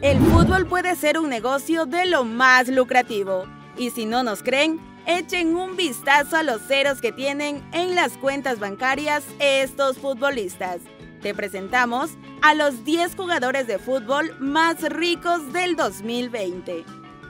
El fútbol puede ser un negocio de lo más lucrativo. Y si no nos creen, echen un vistazo a los ceros que tienen en las cuentas bancarias estos futbolistas. Te presentamos a los 10 jugadores de fútbol más ricos del 2020.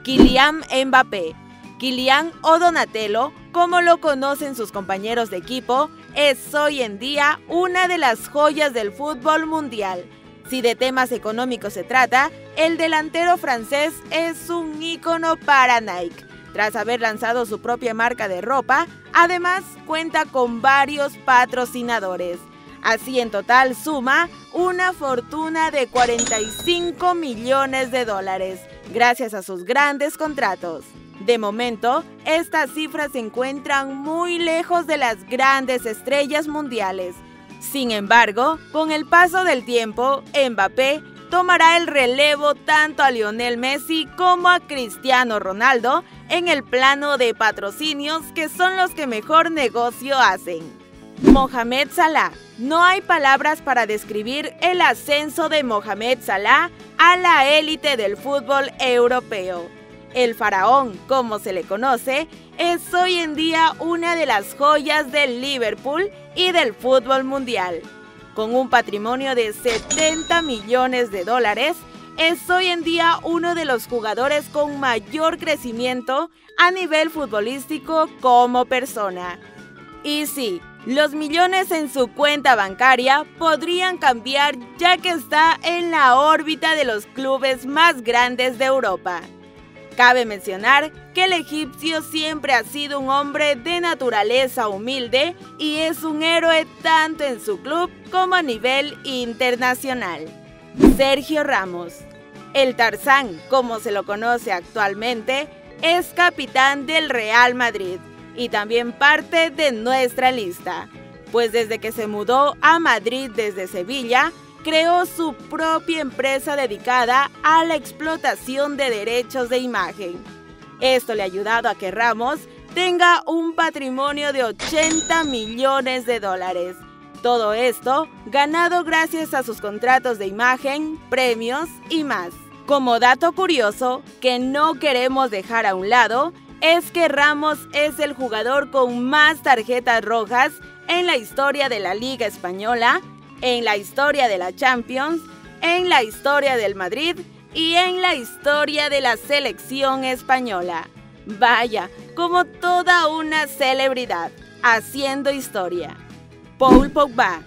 Kylian Mbappé. Kylian o Donatello, como lo conocen sus compañeros de equipo, es hoy en día una de las joyas del fútbol mundial. Si de temas económicos se trata, el delantero francés es un ícono para Nike. Tras haber lanzado su propia marca de ropa, además cuenta con varios patrocinadores. Así en total suma una fortuna de 45 millones de dólares, gracias a sus grandes contratos. De momento, estas cifras se encuentran muy lejos de las grandes estrellas mundiales. Sin embargo, con el paso del tiempo, Mbappé tomará el relevo tanto a Lionel Messi como a Cristiano Ronaldo en el plano de patrocinios que son los que mejor negocio hacen. Mohamed Salah. No hay palabras para describir el ascenso de Mohamed Salah a la élite del fútbol europeo. El faraón, como se le conoce, es hoy en día una de las joyas del Liverpool y del fútbol mundial. Con un patrimonio de 70 millones de dólares, es hoy en día uno de los jugadores con mayor crecimiento a nivel futbolístico como persona. Y sí, los millones en su cuenta bancaria podrían cambiar ya que está en la órbita de los clubes más grandes de Europa. Cabe mencionar que el egipcio siempre ha sido un hombre de naturaleza humilde y es un héroe tanto en su club como a nivel internacional. Sergio Ramos. El Tarzán, como se lo conoce actualmente, es capitán del Real Madrid y también parte de nuestra lista, pues desde que se mudó a Madrid desde Sevilla, creó su propia empresa dedicada a la explotación de derechos de imagen. Esto le ha ayudado a que Ramos tenga un patrimonio de 80 millones de dólares. Todo esto ganado gracias a sus contratos de imagen, premios y más. Como dato curioso que no queremos dejar a un lado, es que Ramos es el jugador con más tarjetas rojas en la historia de la Liga Española en la historia de la Champions, en la historia del Madrid y en la historia de la selección española. Vaya, como toda una celebridad, haciendo historia. Paul Pogba.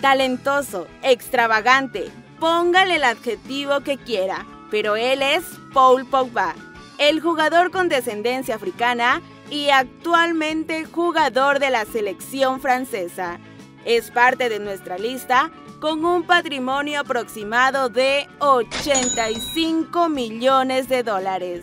Talentoso, extravagante, póngale el adjetivo que quiera, pero él es Paul Pogba, el jugador con descendencia africana y actualmente jugador de la selección francesa. Es parte de nuestra lista con un patrimonio aproximado de 85 millones de dólares.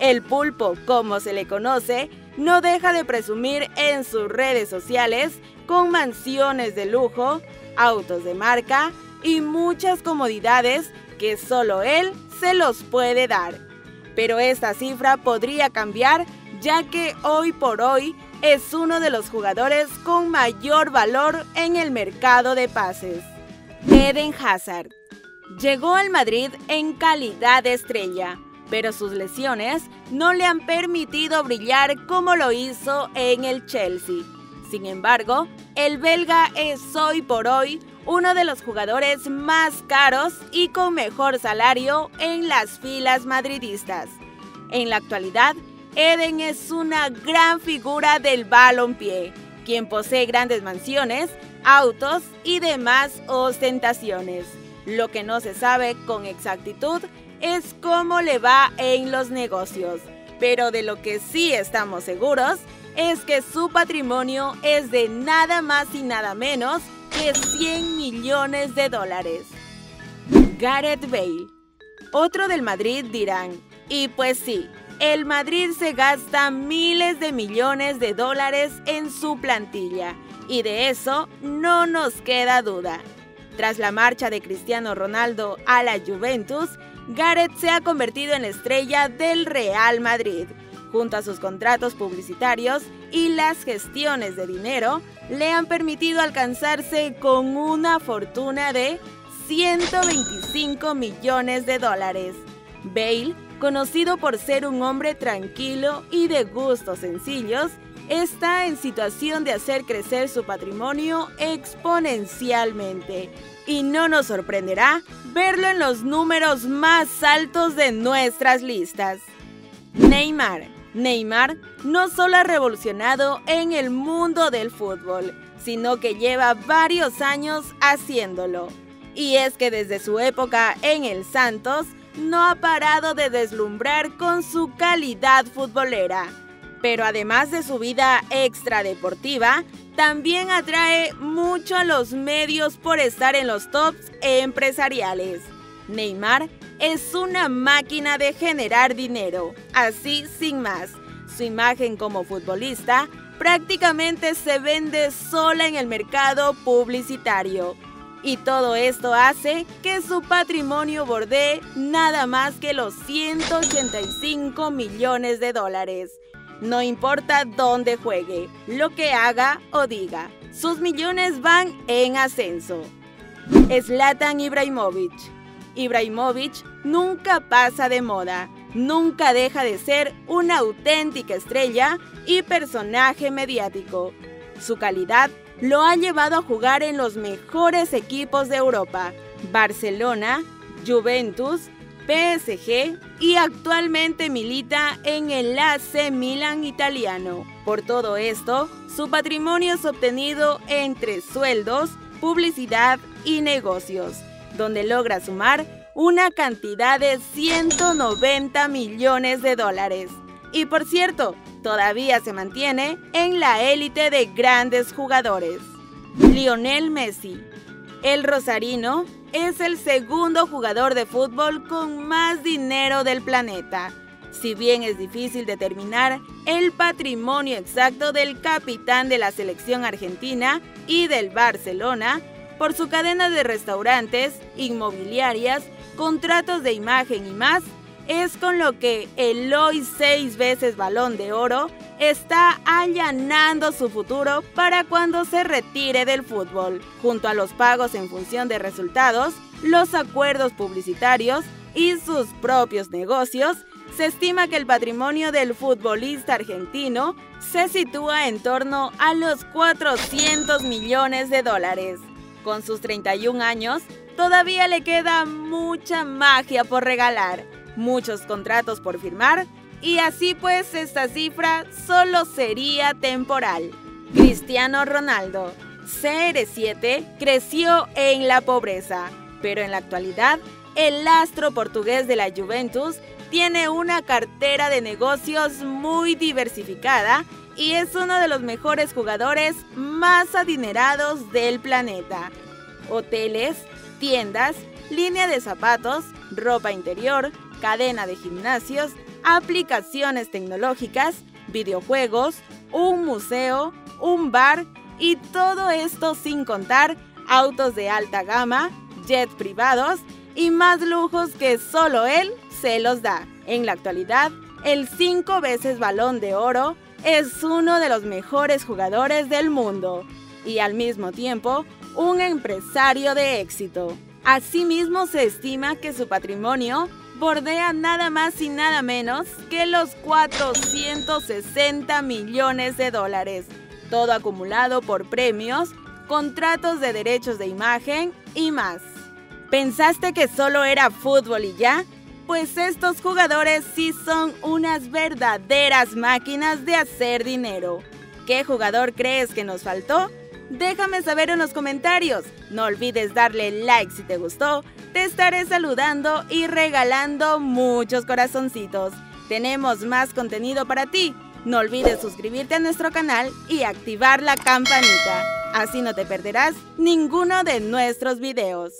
El pulpo, como se le conoce, no deja de presumir en sus redes sociales con mansiones de lujo, autos de marca y muchas comodidades que solo él se los puede dar. Pero esta cifra podría cambiar ya que hoy por hoy es uno de los jugadores con mayor valor en el mercado de pases. Eden Hazard llegó al Madrid en calidad de estrella, pero sus lesiones no le han permitido brillar como lo hizo en el Chelsea. Sin embargo, el belga es hoy por hoy uno de los jugadores más caros y con mejor salario en las filas madridistas. En la actualidad, Eden es una gran figura del balompié, quien posee grandes mansiones, autos y demás ostentaciones. Lo que no se sabe con exactitud es cómo le va en los negocios, pero de lo que sí estamos seguros es que su patrimonio es de nada más y nada menos que 100 millones de dólares. Gareth Bale. Otro del Madrid dirán, y pues sí, el Madrid se gasta miles de millones de dólares en su plantilla y de eso no nos queda duda. Tras la marcha de Cristiano Ronaldo a la Juventus, Gareth se ha convertido en estrella del Real Madrid. Junto a sus contratos publicitarios y las gestiones de dinero, le han permitido alcanzarse con una fortuna de 125 millones de dólares. Bale, conocido por ser un hombre tranquilo y de gustos sencillos, está en situación de hacer crecer su patrimonio exponencialmente. Y no nos sorprenderá verlo en los números más altos de nuestras listas. Neymar. Neymar no solo ha revolucionado en el mundo del fútbol, sino que lleva varios años haciéndolo. Y es que desde su época en el Santos, no ha parado de deslumbrar con su calidad futbolera pero además de su vida extradeportiva, también atrae mucho a los medios por estar en los tops empresariales. Neymar es una máquina de generar dinero, así sin más. Su imagen como futbolista prácticamente se vende sola en el mercado publicitario. Y todo esto hace que su patrimonio bordee nada más que los 185 millones de dólares. No importa dónde juegue, lo que haga o diga, sus millones van en ascenso. Zlatan Ibrahimovic. Ibrahimovic nunca pasa de moda, nunca deja de ser una auténtica estrella y personaje mediático. Su calidad lo ha llevado a jugar en los mejores equipos de Europa, Barcelona, Juventus, PSG y actualmente milita en el AC Milan italiano. Por todo esto, su patrimonio es obtenido entre sueldos, publicidad y negocios, donde logra sumar una cantidad de 190 millones de dólares. Y por cierto, todavía se mantiene en la élite de grandes jugadores. Lionel Messi. El rosarino es el segundo jugador de fútbol con más dinero del planeta. Si bien es difícil determinar el patrimonio exacto del capitán de la selección argentina y del Barcelona, por su cadena de restaurantes, inmobiliarias, contratos de imagen y más, es con lo que el hoy seis veces balón de oro está allanando su futuro para cuando se retire del fútbol, junto a los pagos en función de resultados, los acuerdos publicitarios y sus propios negocios, se estima que el patrimonio del futbolista argentino se sitúa en torno a los 400 millones de dólares. Con sus 31 años, todavía le queda mucha magia por regalar muchos contratos por firmar y así pues esta cifra solo sería temporal. Cristiano Ronaldo, CR7, creció en la pobreza, pero en la actualidad el astro portugués de la Juventus tiene una cartera de negocios muy diversificada y es uno de los mejores jugadores más adinerados del planeta. Hoteles, tiendas, línea de zapatos, ropa interior, cadena de gimnasios, aplicaciones tecnológicas, videojuegos, un museo, un bar y todo esto sin contar autos de alta gama, jets privados y más lujos que solo él se los da. En la actualidad, el cinco veces balón de oro es uno de los mejores jugadores del mundo y al mismo tiempo un empresario de éxito. Asimismo, se estima que su patrimonio bordea nada más y nada menos que los 460 millones de dólares, todo acumulado por premios, contratos de derechos de imagen y más. ¿Pensaste que solo era fútbol y ya? Pues estos jugadores sí son unas verdaderas máquinas de hacer dinero. ¿Qué jugador crees que nos faltó? Déjame saber en los comentarios. No olvides darle like si te gustó. Te estaré saludando y regalando muchos corazoncitos. Tenemos más contenido para ti. No olvides suscribirte a nuestro canal y activar la campanita. Así no te perderás ninguno de nuestros videos.